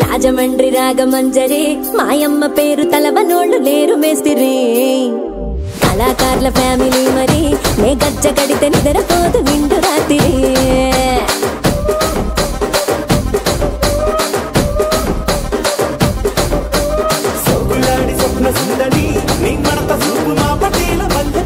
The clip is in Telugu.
రాజమండ్రి రాగమంజరి మాయమ్మ పేరు తలవనోళ్ళు లేరు మేస్తిరి. కళాకారుల ఫ్యామిలీ మరి నే గజ్జ కడితే నిద్రపోదు నిండు రాత్రి. నీ మడత చూపు మా పటీల మల్లె